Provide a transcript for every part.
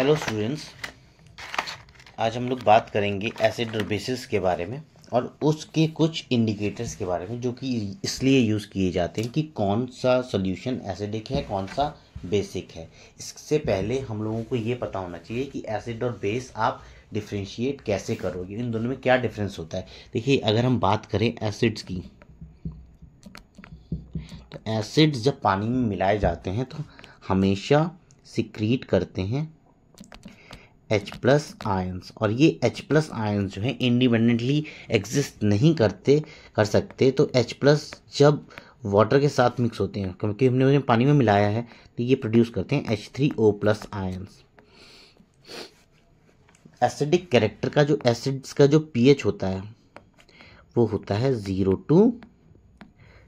Hello students आज हम लोग बात करेंगे एसिड और बेसिस के बारे में और उसके कुछ इंडिकेटर्स के बारे में जो कि इसलिए यूज़ किए जाते हैं कि कौन सा सोल्यूशन एसिडिक है, कौन सा बेसिक है। इससे पहले हम लोगों को ये पता होना चाहिए कि एसिड और बेस आप डिफ्रेंशिएट कैसे करोगे, इन दोनों में क्या डिफरेंस होता है। देखिए, अगर हम बात करें एसिड्स की तो एसिड्स जब पानी में मिलाए जाते हैं तो हमेशा सिक्रीट करते हैं एच प्लस आयन्स और ये एच प्लस आयन्स जो हैं इंडिपेंडेंटली एग्जिस्ट नहीं करते, कर सकते। तो एच प्लस जब वाटर के साथ मिक्स होते हैं, क्योंकि हमने उन्हें पानी में मिलाया है तो ये प्रोड्यूस करते हैं H three O plus ions acidic character का जो एसिड्स का जो पीएच होता है, वो होता है ज़ीरो टू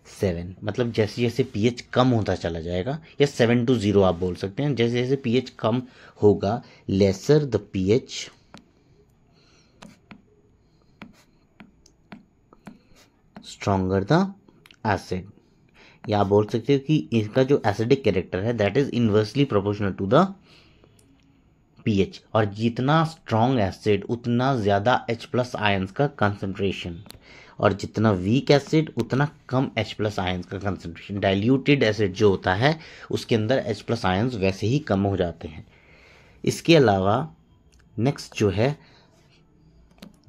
सेवन। मतलब जैसे जैसे पीएच कम होता चला जाएगा, या सेवन टू ज़ीरो आप बोल सकते हैं, जैसे जैसे पीएच कम होगा lesser the pH stronger the acid या आप बोल सकते हो कि इसका जो एसिडिक कैरेक्टर है that is inversely proportional to the pH और जितना स्ट्रॉन्ग एसिड उतना ज़्यादा एच प्लस आयंस का कंसंट्रेशन और जितना वीक एसिड उतना कम एच प्लस आयंस का कंसनट्रेशन डाइल्यूटेड एसिड जो होता है, उसके अंदर एच प्लस आयंस वैसे ही कम हो जाते हैं. इसके अलावा नेक्स्ट जो है,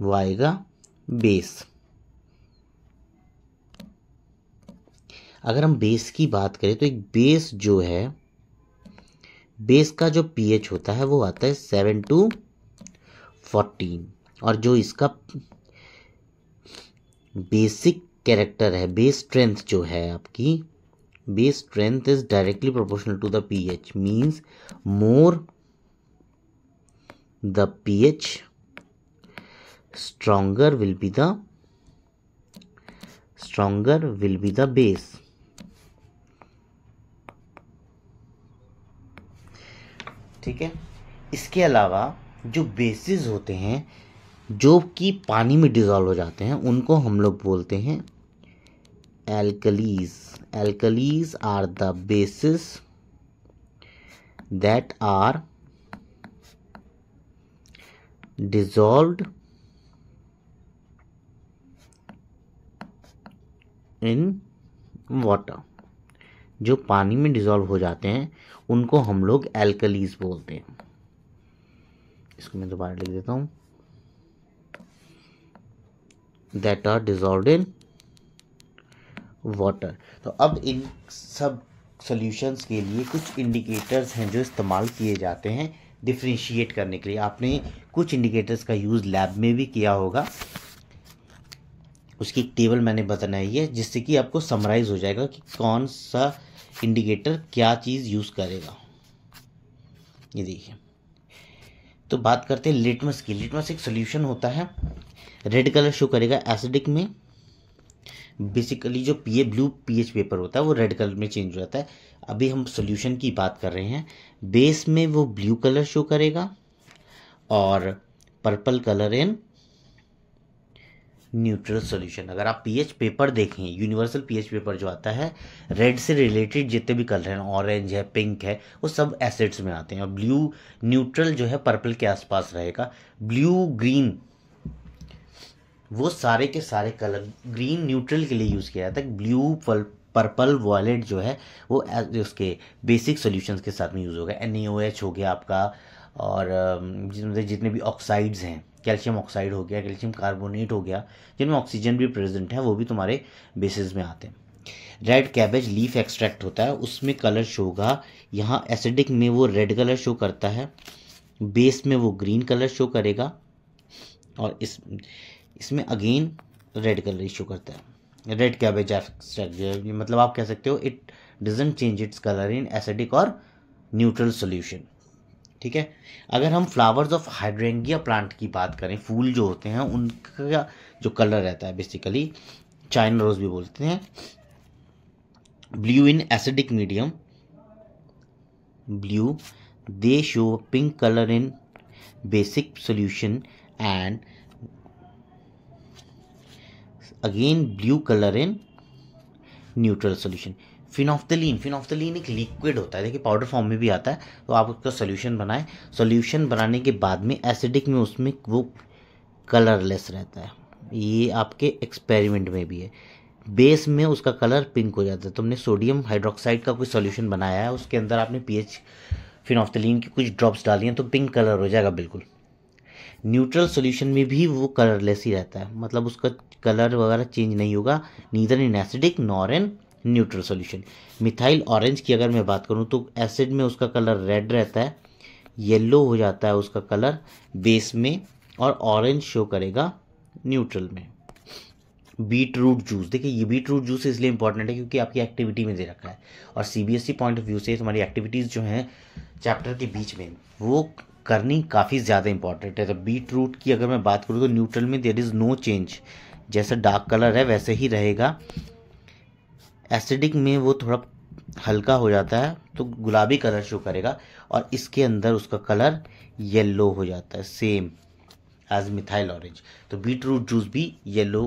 वो आएगा बेस अगर हम बेस की बात करें तो एक बेस जो है बेस का जो पीएच होता है, वो आता है सेवन टू फोर्टीन और जो इसका बेसिक कैरेक्टर है बेस स्ट्रेंथ जो है आपकी base strength is directly proportional to the pH means more the pH stronger will be the stronger will be the base ठीक है? इसके अलावा जो बेसिस होते हैं, जो कि पानी में डिज़ोल्व हो जाते हैं, उनको हम लोग बोलते हैं alkalis alkalis are the bases that are dissolved in water जो पानी में डिजॉल्व हो जाते हैं उनको हम लोग एल्कलीज बोलते हैं। इसको मैं दोबारा लिख देता हूँ। That are dissolve in water तो अब इन सब सॉल्यूशंस के लिए कुछ इंडिकेटर्स हैं जो इस्तेमाल किए जाते हैं डिफ्रेंशिएट करने के लिए। आपने कुछ इंडिकेटर्स का यूज़ लैब में भी किया होगा। उसकी एक टेबल मैंने बताई है, जिससे कि आपको समराइज हो जाएगा कि कौन सा इंडिकेटर क्या चीज़ यूज़ करेगा। ये देखिए। तो बात करते हैं लिटमस की। लिटमस एक सोल्यूशन होता है। रेड कलर शो करेगा एसिडिक में। बेसिकली जो पीए ब्लू पीएच पेपर होता है, वो रेड कलर में चेंज हो जाता है। अभी हम सोल्यूशन की बात कर रहे हैं। बेस में वो ब्लू कलर शो करेगा और purple colour in neutral solution. अगर आप पीएच पेपर देखें, यूनिवर्सल पीएच पेपर जो आता है, रेड से रिलेटेड जितने भी कलर हैं, ऑरेंज है, पिंक है, वो सब एसिड्स में आते हैं और ब्लू न्यूट्रल जो है पर्पल के आसपास रहेगा। ब्लू, ग्रीन, वो सारे के सारे कलर, ग्रीन न्यूट्रल के लिए यूज़ किया जाता है। ब्लू पर्पल वॉलेट जो है, वो उसके बेसिक सॉल्यूशंस के साथ में यूज़ होगा। एन हो गया आपका और जितने भी ऑक्साइड्स हैं कैल्शियम ऑक्साइड हो गया, कैल्शियम कार्बोनेट हो गया, जिनमें ऑक्सीजन भी प्रेजेंट है, वो भी तुम्हारे बेसिस में आते हैं। रेड कैबेज लीफ एक्सट्रैक्ट होता है, उसमें कलर शो होगा। यहाँ एसिडिक में वो रेड कलर शो करता है बेस में वो ग्रीन कलर शो करेगा, और इस, इसमें अगेन रेड कलर इशू करता है। रेड कैबेज एक्सट्रैक्ट मतलब आप कह सकते हो it doesn't change its colour in acidic और न्यूट्रल सोल्यूशन ठीक है? अगर हम फ्लावर्स ऑफ़ हाइड्रेंगिया प्लांट की बात करें, फूल जो होते हैं, उनका जो कलर रहता है बेसिकली चाइना रोज भी बोलते हैं। Blue in acidic medium blue they show pink colour in basic solution and again blue colour in neutral solution phenolphthalein phenolphthalein एक लिक्विड होता है। देखिए पाउडर फॉर्म में भी आता है। तो आप उसका सोल्यूशन बनाएँ। सोल्यूशन बनाने के बाद में एसिडिक में उसमें वो कलरलेस रहता है। ये आपके एक्सपेरिमेंट में भी है। बेस में उसका कलर पिंक हो जाता है। तुमने सोडियम हाइड्रोक्साइड का कोई सोल्यूशन बनाया है। उसके अंदर आपने पीएच फिनॉफ्थलीन की कुछ ड्रॉप्स डाली हैं तो पिंक कलर हो जाएगा बिल्कुल। न्यूट्रल सोल्यूशन में भी वो कलरलेस ही रहता है। मतलब उसका कलर वगैरह चेंज नहीं होगा। Neither in acidic nor in neutral solution methyl orange की अगर मैं बात करूँ तो एसिड में उसका कलर रेड रहता है येलो हो जाता है उसका कलर बेस में और ऑरेंज शो करेगा न्यूट्रल में। बीट रूट जूस देखिए ये बीट रूट जूस इसलिए इंपॉर्टेंट है क्योंकि आपकी एक्टिविटी में दे रखा है। और सीबीएसई पॉइंट ऑफ़ व्यू से तुम्हारी एक्टिविटीज़ जो हैं चैप्टर के बीच में, वो करनी काफ़ी ज़्यादा इंपॉर्टेंट है। तो बीट रूट की अगर मैं बात करूँ तो न्यूट्रल में देर इज़ नो चेंज जैसा डार्क कलर है, वैसे ही रहेगा। एसिडिक में वो थोड़ा हल्का हो जाता है तो गुलाबी कलर शो करेगा और इसके अंदर उसका कलर येलो हो जाता है सेम एज मिथाइल ऑरेंज तो बीट रूट जूस भी येलो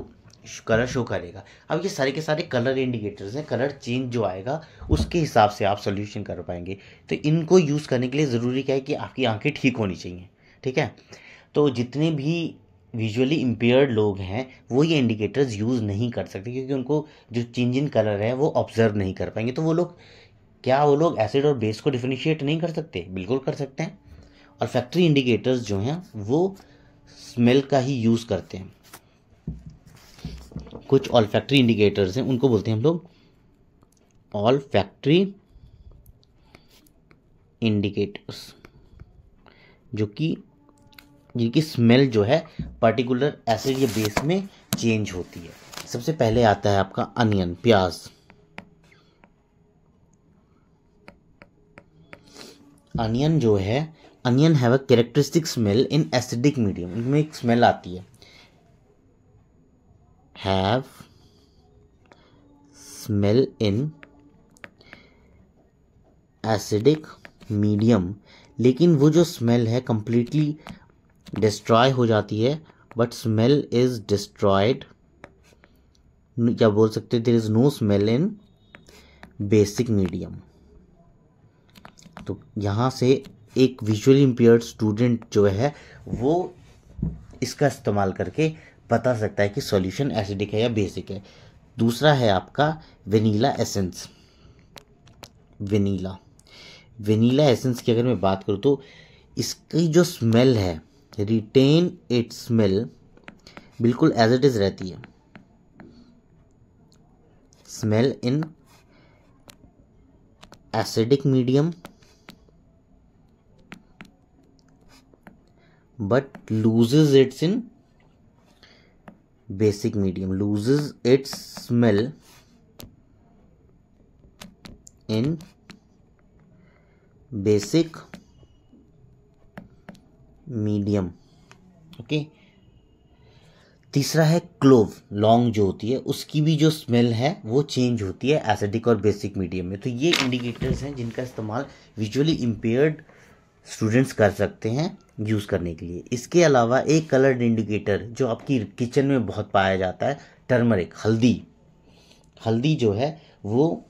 कलर शो करेगा। अब ये सारे के सारे कलर इंडिकेटर्स हैं कलर चेंज जो आएगा, उसके हिसाब से आप सोल्यूशन कर पाएँगे। तो इनको यूज़ करने के लिए ज़रूरी क्या है कि आपकी आँखें ठीक होनी चाहिए, ठीक है? तो जितने भी विजुअली इम्पेयर्ड लोग हैं, वो ये इंडिकेटर्स यूज़ नहीं कर सकते क्योंकि उनको जो चेंज इन कलर है, वो ऑब्ज़र्व नहीं कर पाएँगे। तो वो लोग, क्या वो लोग एसिड और बेस को डिफ्रेंशिएट नहीं कर सकते? बिल्कुल कर सकते हैं। और फैक्ट्री इंडिकेटर्स जो हैं, वो स्मेल का ही यूज़ करते हैं। कुछ ऑल फैक्ट्री इंडिकेटर्स हैं, उनको बोलते हैं हम लोग ऑल फैक्ट्री इंडिकेटर्स जो कि जिनकी स्मेल जो है पर्टिकुलर एसिड या बेस में चेंज होती है। सबसे पहले आता है आपका अनियन प्याज। अनियन जो है onion have a characteristic smell in acidic medium इनमें एक स्मेल आती है। Have smell in acidic medium लेकिन वो जो स्मेल है कंप्लीटली डिस्ट्रॉय हो जाती है बट स्मेल इज़ डिस्ट्रॉयड क्या बोल सकते there is no smell in basic medium तो यहाँ से एक विजुअली इम्पेयर्ड स्टूडेंट जो है, वो इसका इस्तेमाल करके बता सकता है कि सॉल्यूशन एसिडिक है या बेसिक है। दूसरा है आपका vanilla essence vanilla vanilla essence की अगर मैं बात करूँ तो इसकी जो स्मेल है रिटेन इट स्मेल बिल्कुल एज इट इज़ रहती है। Smell in acidic medium but loses its in basic medium loses its smell in basic medium, okay? तीसरा है क्लोव, लॉन्ग जो होती है, उसकी भी जो स्मेल है, वो चेंज होती है, एसिडिक और बेसिक मीडियम में। तो ये इंडिकेटर्स हैं जिनका इस्तेमाल विजुअली इम्पेयर्ड स्टूडेंट्स कर सकते हैं यूज़ करने के लिए। इसके अलावा एक कलर्ड इंडिकेटर जो आपकी किचन में बहुत पाया जाता है, टर्मरिक, हल्दी। हल्दी जो है, वो